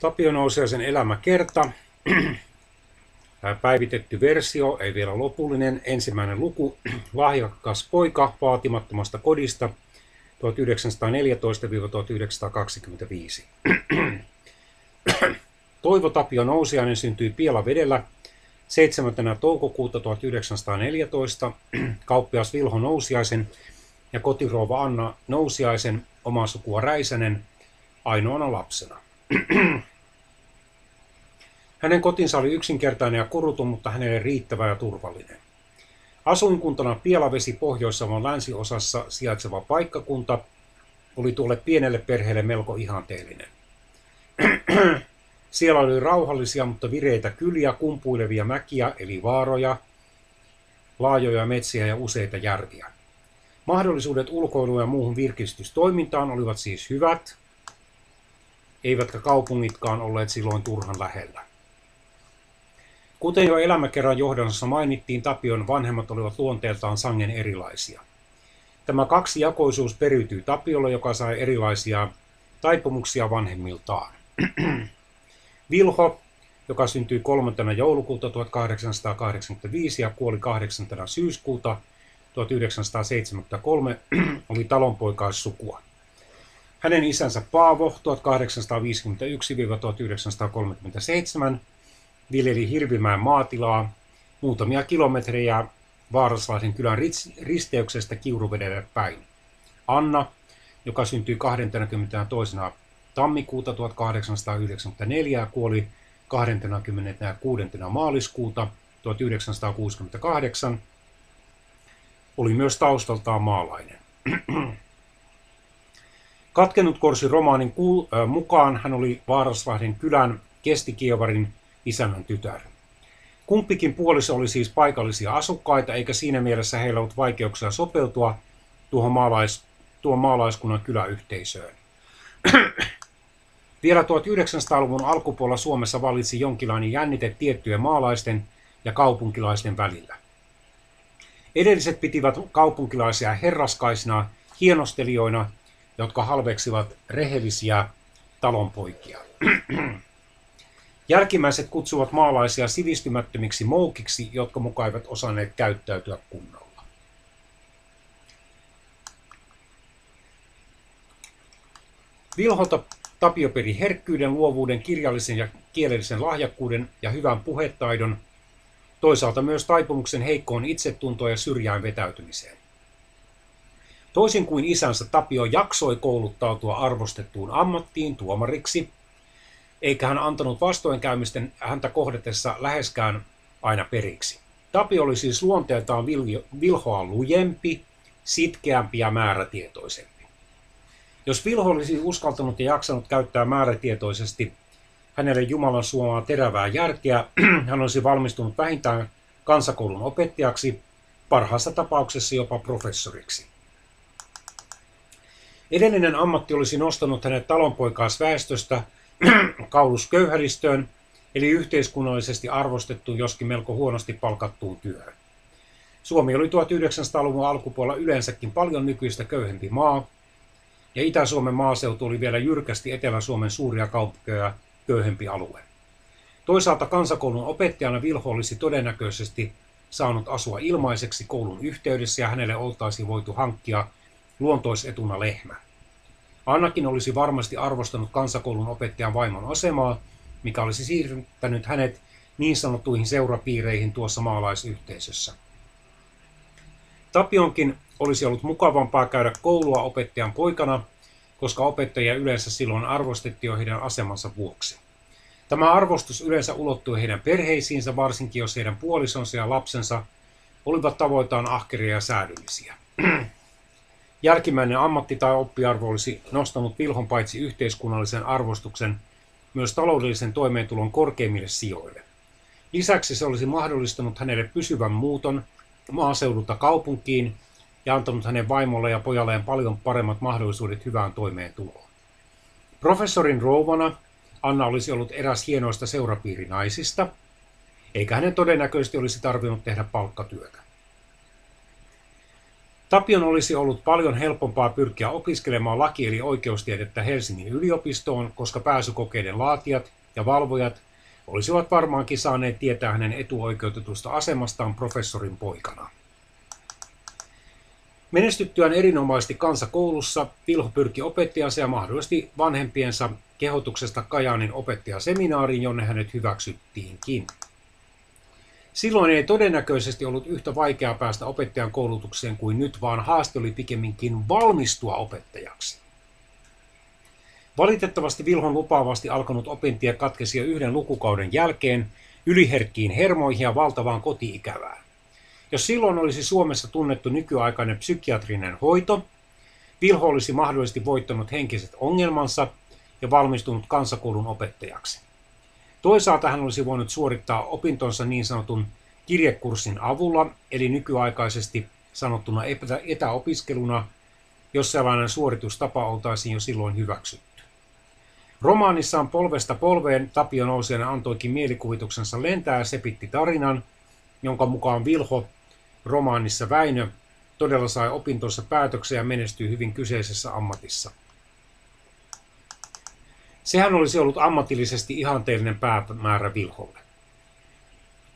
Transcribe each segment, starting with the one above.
Tapio Nousiaisen elämäkerta. Päivitetty versio, ei vielä lopullinen. Ensimmäinen luku. Lahjakas poika vaatimattomasta kodista 1914-1925. Toivo Tapio Nousiainen syntyi Pielavedellä 7. toukokuuta 1914 kauppias Vilho Nousiaisen ja kotirouva Anna Nousiaisen omaa sukua Räisänen ainoana lapsena. Hänen kotinsa oli yksinkertainen ja koruton, mutta hänelle riittävä ja turvallinen. Asuinkuntana Pielavesi Pohjois-Savon länsiosassa sijaitseva paikkakunta oli tuolle pienelle perheelle melko ihanteellinen. Siellä oli rauhallisia, mutta vireitä kyliä, kumpuilevia mäkiä eli vaaroja, laajoja metsiä ja useita järviä. Mahdollisuudet ulkoiluun ja muuhun virkistystoimintaan olivat siis hyvät, eivätkä kaupungitkaan olleet silloin turhan lähellä. Kuten jo elämäkerran johdannossa mainittiin, Tapion vanhemmat olivat luonteeltaan sangen erilaisia. Tämä kaksijakoisuus periytyy Tapiolle, joka sai erilaisia taipumuksia vanhemmiltaan. Vilho, joka syntyi 3. joulukuuta 1885 ja kuoli 8. syyskuuta 1973, oli talonpoikaissukua. Hänen isänsä Paavo 1851-1937 viljeli Hirvimäen maatilaa muutamia kilometrejä Vaaraslahden kylän risteyksestä Kiuruvedelle päin. Anna, joka syntyi 22. tammikuuta 1894 ja kuoli 26. maaliskuuta 1968, oli myös taustaltaan maalainen. Katkenut korsi romaanin mukaan hän oli Vaaraslahden kylän kestikievarin isännän tytär. Kumpikin puoliso oli siis paikallisia asukkaita, eikä siinä mielessä heillä ollut vaikeuksia sopeutua tuohon, maalais, tuohon maalaiskunnan kyläyhteisöön. Vielä 1900-luvun alkupuolella Suomessa valitsi jonkinlainen jännite tiettyjen maalaisten ja kaupunkilaisten välillä. Edelliset pitivät kaupunkilaisia herraskaisina, hienostelijoina, jotka halveksivat rehellisiä talonpoikia. Jälkimmäiset kutsuvat maalaisia sivistymättömiksi moukiksi, jotka mukaan eivät osanneet käyttäytyä kunnolla. Vilholta Tapio peri herkkyyden, luovuuden, kirjallisen ja kielellisen lahjakkuuden ja hyvän puhetaidon, toisaalta myös taipumuksen heikkoon itsetuntoon ja syrjään vetäytymiseen. Toisin kuin isänsä Tapio jaksoi kouluttautua arvostettuun ammattiin tuomariksi, eikä hän antanut vastoinkäymisten häntä kohdatessa läheskään aina periksi. Tapio oli siis luonteeltaan Vilhoa lujempi, sitkeämpi ja määrätietoisempi. Jos Vilho olisi uskaltanut ja jaksanut käyttää määrätietoisesti hänelle Jumalan suomaa terävää järkeä, hän olisi valmistunut vähintään kansakoulun opettajaksi, parhaassa tapauksessa jopa professoriksi. Edellinen ammatti olisi nostanut hänet talonpoikaisväestöstä kaulusköyhälistöön, eli yhteiskunnallisesti arvostettu, joskin melko huonosti palkattuun työhön. Suomi oli 1900-luvun alkupuolella yleensäkin paljon nykyistä köyhempi maa, ja Itä-Suomen maaseutu oli vielä jyrkästi Etelä-Suomen suuria kaupunkeja köyhempi alue. Toisaalta kansakoulun opettajana Vilho olisi todennäköisesti saanut asua ilmaiseksi koulun yhteydessä ja hänelle oltaisiin voitu hankkia luontoisetuna lehmä. Annakin olisi varmasti arvostanut kansakoulun opettajan vaimon asemaa, mikä olisi siirtänyt hänet niin sanottuihin seurapiireihin tuossa maalaisyhteisössä. Tapionkin olisi ollut mukavampaa käydä koulua opettajan poikana, koska opettajia yleensä silloin arvostettiin jo heidän asemansa vuoksi. Tämä arvostus yleensä ulottui heidän perheisiinsä, varsinkin jos heidän puolisonsa ja lapsensa olivat tavoitaan ahkeria ja säädyllisiä. Jälkimmäinen ammatti tai oppiarvo olisi nostanut Vilhon paitsi yhteiskunnallisen arvostuksen myös taloudellisen toimeentulon korkeimmille sijoille. Lisäksi se olisi mahdollistanut hänelle pysyvän muuton maaseudulta kaupunkiin ja antanut hänen vaimolle ja pojalleen paljon paremmat mahdollisuudet hyvään toimeentuloon. Professorin rouvana Anna olisi ollut eräs hienoista seurapiirinaisista, eikä hänen todennäköisesti olisi tarvinnut tehdä palkkatyötä. Tapion olisi ollut paljon helpompaa pyrkiä opiskelemaan laki- eli oikeustiedettä Helsingin yliopistoon, koska pääsykokeiden laatijat ja valvojat olisivat varmaankin saaneet tietää hänen etuoikeutetusta asemastaan professorin poikana. Menestyttyään erinomaisesti kansakoulussa, Vilho pyrki opettajansa ja mahdollisesti vanhempiensa kehotuksesta Kajaanin opettajaseminaariin, jonne hänet hyväksyttiinkin. Silloin ei todennäköisesti ollut yhtä vaikeaa päästä opettajan koulutukseen kuin nyt, vaan haaste oli pikemminkin valmistua opettajaksi. Valitettavasti Vilhon lupaavasti alkanut opintia katkesi jo yhden lukukauden jälkeen yliherkkiin hermoihin ja valtavaan kotiikävään. Jos silloin olisi Suomessa tunnettu nykyaikainen psykiatrinen hoito, Vilho olisi mahdollisesti voittanut henkiset ongelmansa ja valmistunut kansakoulun opettajaksi. Toisaalta hän olisi voinut suorittaa opintonsa niin sanotun kirjekurssin avulla, eli nykyaikaisesti sanottuna etäopiskeluna, jos sellainen suoritustapa oltaisiin jo silloin hyväksytty. Romaanissaan Polvesta polveen Tapio Nousiainen antoikin mielikuvituksensa lentää ja sepitti tarinan, jonka mukaan Vilho romaanissa Väinö todella sai opintonsa päätöksiä ja menestyi hyvin kyseisessä ammatissa. Sehän olisi ollut ammatillisesti ihanteellinen päämäärä Vilholle.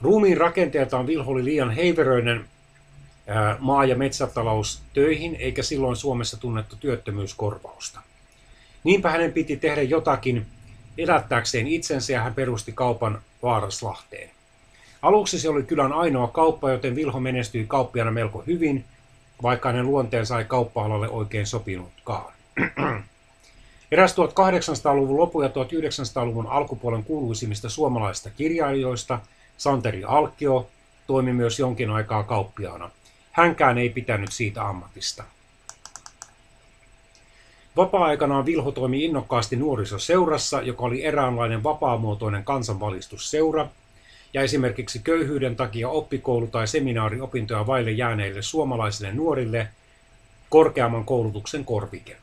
Ruumiin rakenteeltaan Vilho oli liian heiveröinen maa- ja metsätalous töihin, eikä silloin Suomessa tunnettu työttömyyskorvausta. Niinpä hänen piti tehdä jotakin elättääkseen itsensä ja hän perusti kaupan Vaaraslahteen. Aluksi se oli kylän ainoa kauppa, joten Vilho menestyi kauppiana melko hyvin, vaikka hänen luonteensa ei kauppa-alalle oikein sopinutkaan. Eräs 1800-luvun lopu- ja 1900-luvun alkupuolen kuuluisimmista suomalaisista kirjailijoista, Santeri Alkio, toimi myös jonkin aikaa kauppiaana. Hänkään ei pitänyt siitä ammatista. Vapaa-aikanaan Vilho toimi innokkaasti nuorisoseurassa, joka oli eräänlainen vapaamuotoinen kansanvalistusseura, ja esimerkiksi köyhyyden takia oppikoulu- tai seminaariopintoja vaille jääneille suomalaisille nuorille korkeamman koulutuksen korvike.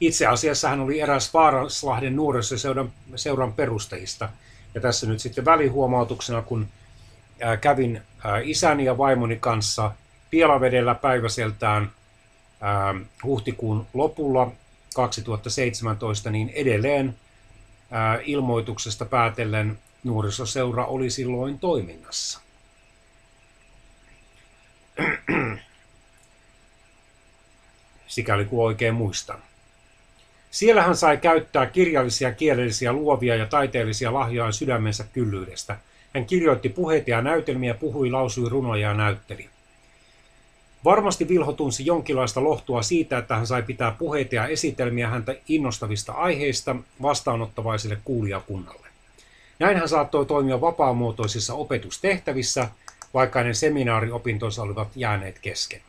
Itse asiassa hän oli eräs Vaaraslahden nuorisoseuran seuran perustajista. Ja tässä nyt sitten välihuomautuksena, kun kävin isäni ja vaimoni kanssa Pielavedellä päiväseltään huhtikuun lopulla 2017, niin edelleen ilmoituksesta päätellen nuorisoseura oli silloin toiminnassa. Sikäli kuin oikein muistan. Siellä hän sai käyttää kirjallisia, kielellisiä, luovia ja taiteellisia lahjoja sydämensä kyllyydestä. Hän kirjoitti puheita ja näytelmiä, puhui, lausui runoja ja näytteli. Varmasti Vilho tunsi jonkinlaista lohtua siitä, että hän sai pitää puheita ja esitelmiä häntä innostavista aiheista vastaanottavaiselle kuulijakunnalle. Näin hän saattoi toimia vapaamuotoisissa opetustehtävissä, vaikka hänen seminaariopintonsa olivat jääneet kesken.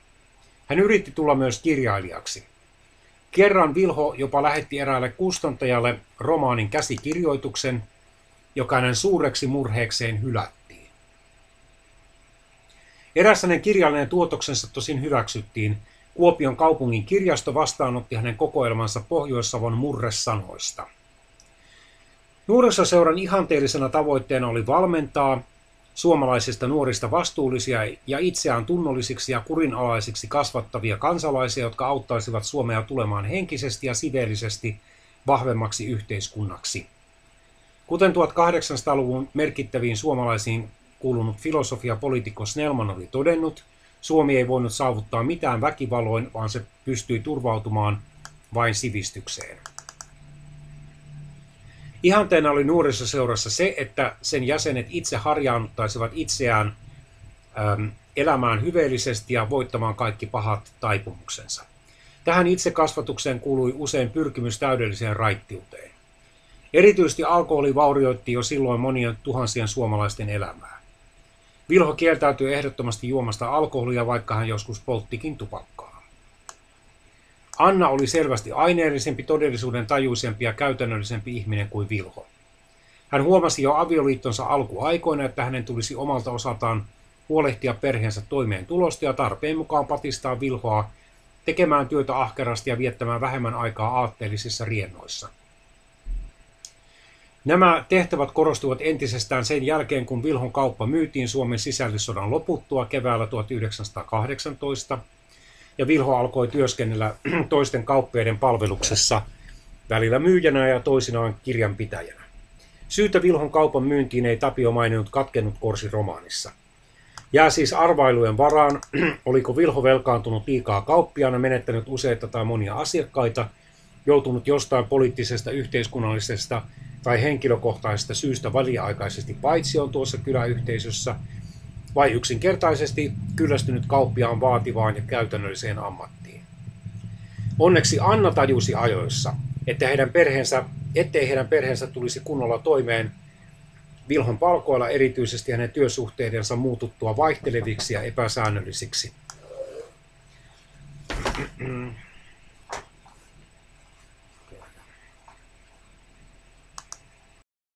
Hän yritti tulla myös kirjailijaksi. Kerran Vilho jopa lähetti eräälle kustantajalle romaanin käsikirjoituksen, joka hänen suureksi murheekseen hylättiin. Eräs hänen kirjallinen tuotoksensa tosin hyväksyttiin. Kuopion kaupungin kirjasto vastaanotti hänen kokoelmansa Pohjois-Savon murresanoista. Nuorisoseuran ihanteellisena tavoitteena oli valmentaa suomalaisista nuorista vastuullisia ja itseään tunnollisiksi ja kurinalaisiksi kasvattavia kansalaisia, jotka auttaisivat Suomea tulemaan henkisesti ja siveellisesti vahvemmaksi yhteiskunnaksi. Kuten 1800-luvun merkittäviin suomalaisiin kuulunut filosofia poliitikko Snellman oli todennut, Suomi ei voinut saavuttaa mitään väkivaloin, vaan se pystyi turvautumaan vain sivistykseen. Ihanteena oli nuorisoseurassa se, että sen jäsenet itse harjaannuttaisivat itseään äm, elämään hyveellisesti ja voittamaan kaikki pahat taipumuksensa. Tähän itsekasvatukseen kuului usein pyrkimys täydelliseen raittiuteen. Erityisesti alkoholi vaurioitti jo silloin monien tuhansien suomalaisten elämää. Vilho kieltäytyi ehdottomasti juomasta alkoholia, vaikka hän joskus polttikin tupakkaa. Anna oli selvästi aineellisempi, todellisuuden tajuisempi ja käytännöllisempi ihminen kuin Vilho. Hän huomasi jo avioliittonsa alkuaikoina, että hänen tulisi omalta osaltaan huolehtia perheensä toimeentulosta ja tarpeen mukaan patistaa Vilhoa tekemään työtä ahkerasti ja viettämään vähemmän aikaa aatteellisissa riennoissa. Nämä tehtävät korostuvat entisestään sen jälkeen, kun Vilhon kauppa myytiin Suomen sisällissodan loputtua keväällä 1918 ja Vilho alkoi työskennellä toisten kauppiaiden palveluksessa, välillä myyjänä ja toisinaan kirjanpitäjänä. Syytä Vilhon kaupan myyntiin ei Tapio maininnut katkennut korsi romaanissa. Jää siis arvailujen varaan, oliko Vilho velkaantunut liikaa kauppiaana, menettänyt useita tai monia asiakkaita, joutunut jostain poliittisesta, yhteiskunnallisesta tai henkilökohtaisesta syystä väliaikaisesti paitsioon tuossa kyläyhteisössä, vai yksinkertaisesti kyllästynyt kauppiaan vaativaan ja käytännölliseen ammattiin. Onneksi Anna tajusi ajoissa, että heidän perheensä, ettei heidän perheensä tulisi kunnolla toimeen Vilhon palkoilla erityisesti hänen työsuhteidensa muututtua vaihteleviksi ja epäsäännöllisiksi.